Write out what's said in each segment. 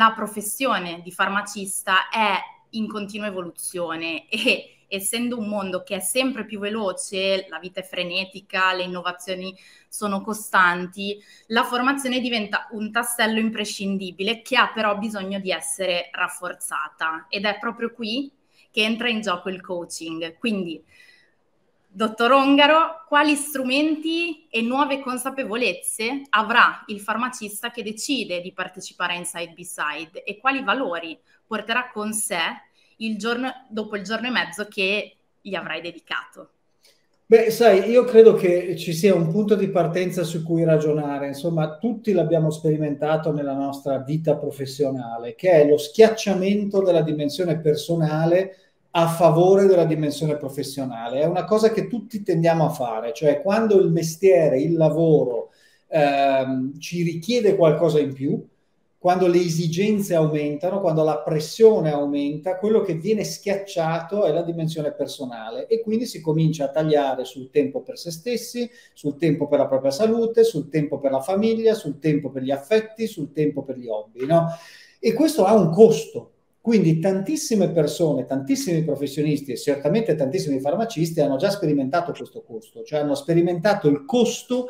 la professione di farmacista è in continua evoluzione e essendo un mondo che è sempre più veloce, la vita è frenetica, le innovazioni sono costanti, la formazione diventa un tassello imprescindibile che ha però bisogno di essere rafforzata ed è proprio qui che entra in gioco il coaching. Quindi, dottor Ongaro, quali strumenti e nuove consapevolezze avrà il farmacista che decide di partecipare a Inside Beside e quali valori porterà con sé il giorno, dopo il giorno e mezzo che gli avrai dedicato? Beh, sai, io credo che ci sia un punto di partenza su cui ragionare. Insomma, tutti l'abbiamo sperimentato nella nostra vita professionale, che è lo schiacciamento della dimensione personale a favore della dimensione professionale. È una cosa che tutti tendiamo a fare, cioè quando il mestiere, il lavoro ehm, ci richiede qualcosa in più, quando le esigenze aumentano, quando la pressione aumenta, quello che viene schiacciato è la dimensione personale e quindi si comincia a tagliare sul tempo per se stessi, sul tempo per la propria salute, sul tempo per la famiglia, sul tempo per gli affetti, sul tempo per gli hobby. No? E questo ha un costo. Quindi tantissime persone, tantissimi professionisti e certamente tantissimi farmacisti hanno già sperimentato questo costo, cioè hanno sperimentato il costo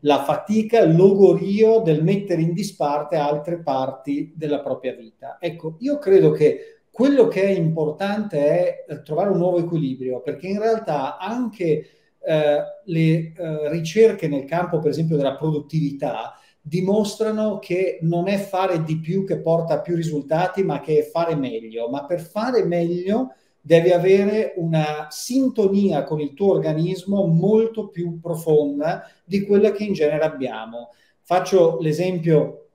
la fatica, il logorio del mettere in disparte altre parti della propria vita. Ecco, io credo che quello che è importante è eh, trovare un nuovo equilibrio, perché in realtà anche eh, le eh, ricerche nel campo, per esempio, della produttività, dimostrano che non è fare di più che porta più risultati, ma che è fare meglio. Ma per fare meglio devi avere una sintonia con il tuo organismo molto più profonda di quella che in genere abbiamo. Faccio l'esempio,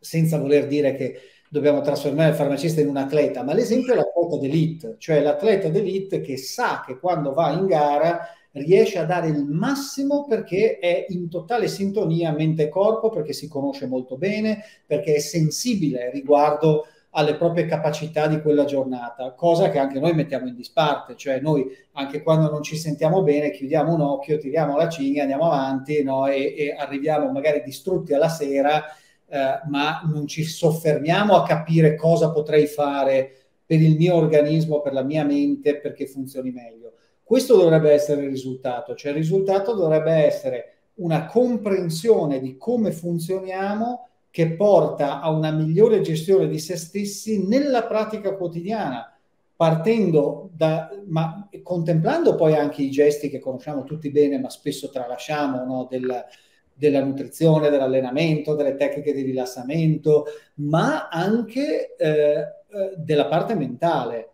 senza voler dire che dobbiamo trasformare il farmacista in un atleta, ma l'esempio è l'atleta d'elite, cioè l'atleta d'elite che sa che quando va in gara riesce a dare il massimo perché è in totale sintonia mente e corpo, perché si conosce molto bene, perché è sensibile riguardo alle proprie capacità di quella giornata, cosa che anche noi mettiamo in disparte, cioè noi anche quando non ci sentiamo bene chiudiamo un occhio, tiriamo la cinghia, andiamo avanti no? e, e, arriviamo magari distrutti alla sera, eh, ma non ci soffermiamo a capire cosa potrei fare per il mio organismo, per la mia mente, perché funzioni meglio. Questo dovrebbe essere il risultato, cioè il risultato dovrebbe essere una comprensione di come funzioniamo che porta a una migliore gestione di se stessi nella pratica quotidiana, partendo da, ma contemplando poi anche i gesti che conosciamo tutti bene, ma spesso tralasciamo, no? Del, della nutrizione, dell'allenamento, delle tecniche di rilassamento, ma anche eh, eh della parte mentale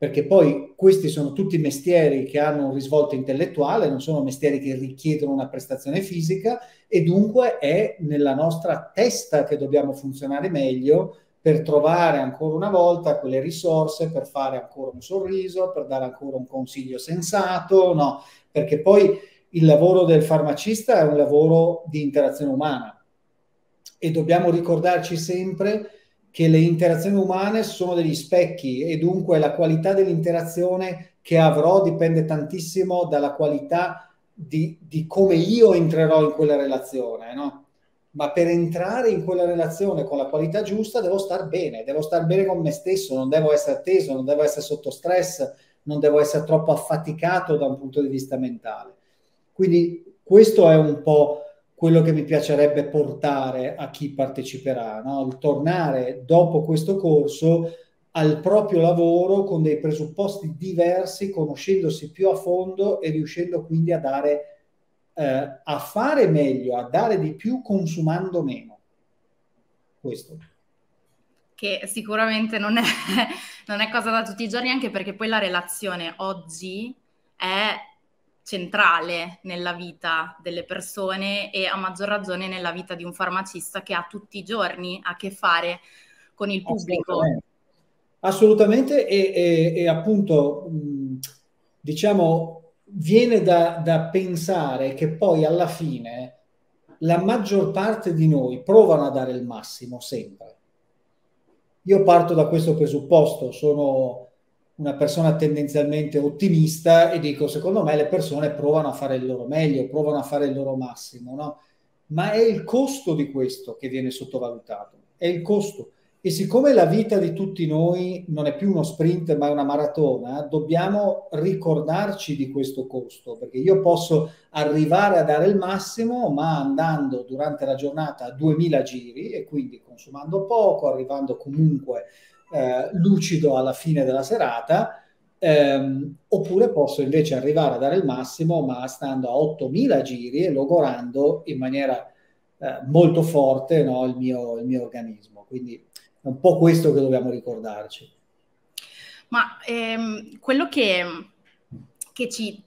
perché poi questi sono tutti mestieri che hanno un risvolto intellettuale, non sono mestieri che richiedono una prestazione fisica e dunque è nella nostra testa che dobbiamo funzionare meglio per trovare ancora una volta quelle risorse per fare ancora un sorriso, per dare ancora un consiglio sensato, no, perché poi il lavoro del farmacista è un lavoro di interazione umana e dobbiamo ricordarci sempre che le interazioni umane sono degli specchi e dunque la qualità dell'interazione che avrò dipende tantissimo dalla qualità di, di come io entrerò in quella relazione, no? Ma per entrare in quella relazione con la qualità giusta devo star bene, devo star bene con me stesso, non devo essere teso, non devo essere sotto stress, non devo essere troppo affaticato da un punto di vista mentale. Quindi questo è un po' quello che mi piacerebbe portare a chi parteciperà, no? il tornare dopo questo corso al proprio lavoro con dei presupposti diversi, conoscendosi più a fondo e riuscendo quindi a dare, eh, a fare meglio, a dare di più consumando meno. Questo. Che sicuramente non è, non è cosa da tutti i giorni, anche perché poi la relazione oggi è centrale nella vita delle persone e a maggior ragione nella vita di un farmacista che ha tutti i giorni a che fare con il pubblico. Assolutamente, Assolutamente e, e, e, appunto diciamo viene da, da pensare che poi alla fine la maggior parte di noi provano a dare il massimo sempre. Io parto da questo presupposto, sono una persona tendenzialmente ottimista e dico, secondo me le persone provano a fare il loro meglio, provano a fare il loro massimo, no? Ma è il costo di questo che viene sottovalutato, è il costo. E siccome la vita di tutti noi non è più uno sprint ma è una maratona, dobbiamo ricordarci di questo costo, perché io posso arrivare a dare il massimo, ma andando durante la giornata a 2000 giri e quindi consumando poco, arrivando comunque eh, lucido alla fine della serata, ehm, oppure posso invece arrivare a dare il massimo, ma stando a 8000 giri e logorando in maniera eh, molto forte no, il, mio, il mio organismo. Quindi è un po' questo che dobbiamo ricordarci. Ma ehm, quello che, che ci,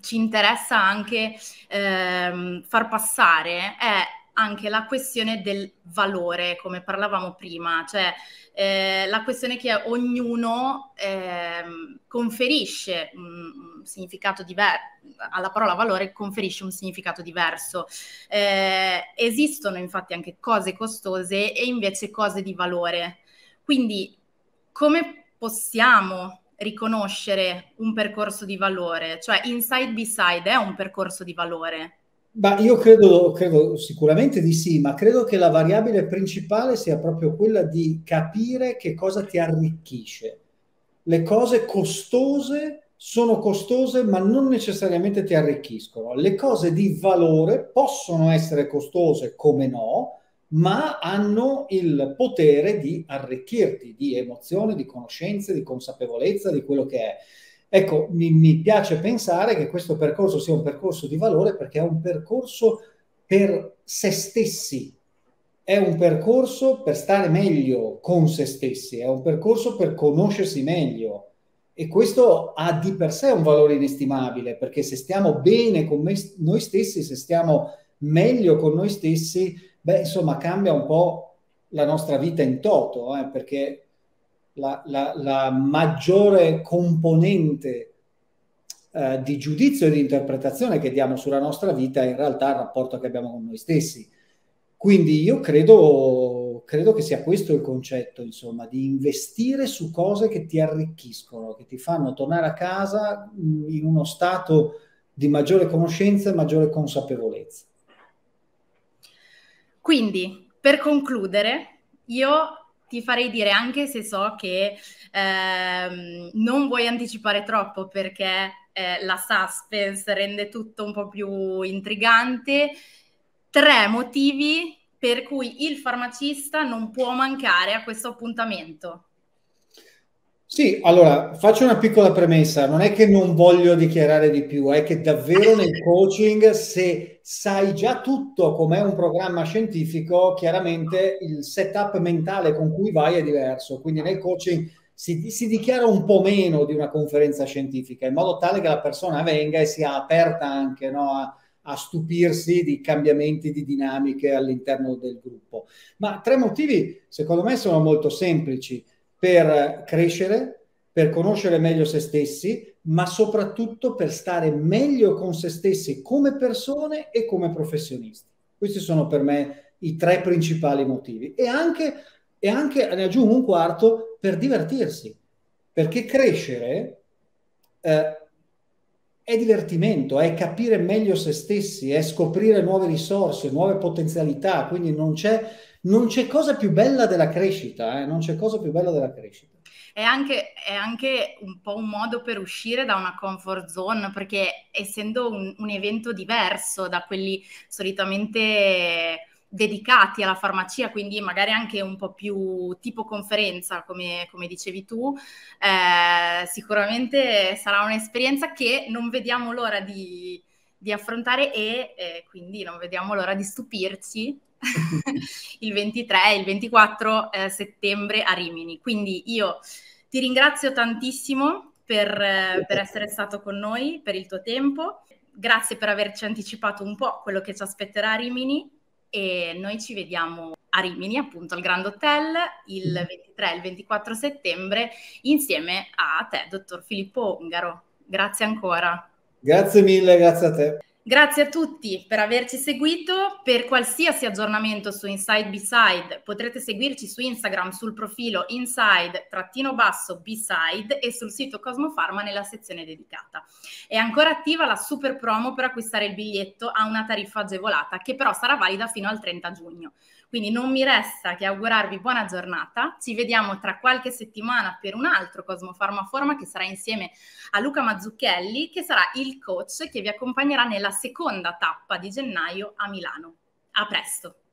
ci, interessa anche ehm, far passare è anche la questione del valore, come parlavamo prima, cioè eh, la questione che ognuno eh, conferisce un, significato diverso, alla parola valore conferisce un significato diverso. Eh, esistono infatti anche cose costose e invece cose di valore. Quindi come possiamo riconoscere un percorso di valore? Cioè Inside Beside è un percorso di valore? Ma io credo, credo, sicuramente di sì, ma credo che la variabile principale sia proprio quella di capire che cosa ti arricchisce. Le cose costose sono costose, ma non necessariamente ti arricchiscono. Le cose di valore possono essere costose, come no, ma hanno il potere di arricchirti di emozioni, di conoscenze, di consapevolezza di quello che è. Ecco, mi, mi, piace pensare che questo percorso sia un percorso di valore perché è un percorso per se stessi, è un percorso per stare meglio con se stessi, è un percorso per conoscersi meglio. E questo ha di per sé un valore inestimabile perché se stiamo bene con me, noi stessi, se stiamo meglio con noi stessi, beh, insomma, cambia un po' la nostra vita in toto, eh, perché la, la, la maggiore componente eh, di giudizio e di interpretazione che diamo sulla nostra vita è in realtà il rapporto che abbiamo con noi stessi. Quindi io credo, credo che sia questo il concetto, insomma, di investire su cose che ti arricchiscono, che ti fanno tornare a casa in uno stato di maggiore conoscenza e maggiore consapevolezza. Quindi, per concludere, io ti farei dire, anche se so che ehm, non vuoi anticipare troppo perché eh, la suspense rende tutto un po' più intrigante, tre motivi per cui il farmacista non può mancare a questo appuntamento. Sì, allora faccio una piccola premessa, non è che non voglio dichiarare di più, è che davvero nel coaching se sai già tutto com'è un programma scientifico, chiaramente il setup mentale con cui vai è diverso, quindi nel coaching si, si dichiara un po' meno di una conferenza scientifica, in modo tale che la persona venga e sia aperta anche no, a, a stupirsi di cambiamenti di dinamiche all'interno del gruppo. Ma tre motivi secondo me sono molto semplici per crescere, per conoscere meglio se stessi, ma soprattutto per stare meglio con se stessi come persone e come professionisti. Questi sono per me i tre principali motivi. E anche, e anche ne aggiungo un quarto, per divertirsi. Perché crescere eh, è divertimento, è capire meglio se stessi, è scoprire nuove risorse, nuove potenzialità. Quindi non c'è non c'è cosa più bella della crescita, eh? non c'è cosa più bella della crescita. È anche, è anche, un po' un modo per uscire da una comfort zone, perché essendo un, un evento diverso da quelli solitamente dedicati alla farmacia, quindi magari anche un po' più tipo conferenza, come, come dicevi tu, eh, sicuramente sarà un'esperienza che non vediamo l'ora di, di affrontare e eh, quindi non vediamo l'ora di stupirci il 23 e il 24 eh, settembre a Rimini. Quindi io ti ringrazio tantissimo per, eh, per essere stato con noi, per il tuo tempo. Grazie per averci anticipato un po' quello che ci aspetterà a Rimini e noi ci vediamo a Rimini, appunto al Grand Hotel, il 23 mm. e il 24 settembre insieme a te, dottor Filippo Ungaro. Grazie ancora. Grazie mille, grazie a te. Grazie a tutti per averci seguito. Per qualsiasi aggiornamento su Inside Beside potrete seguirci su Instagram sul profilo inside-beside e sul sito Cosmofarma nella sezione dedicata. È ancora attiva la super promo per acquistare il biglietto a una tariffa agevolata che però sarà valida fino al 30 giugno. Quindi non mi resta che augurarvi buona giornata. Ci vediamo tra qualche settimana per un altro Cosmo Pharma Forma che sarà insieme a Luca Mazzucchelli, che sarà il coach che vi accompagnerà nella seconda tappa di gennaio a Milano. A presto!